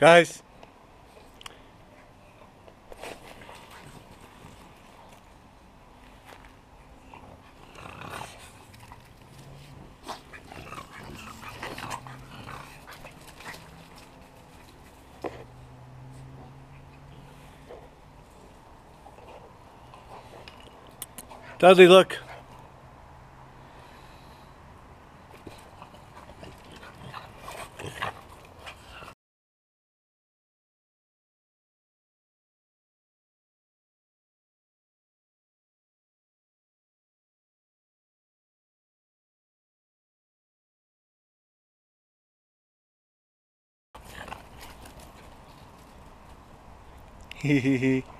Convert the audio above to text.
Guys. Dudley, look. Hee hee hee.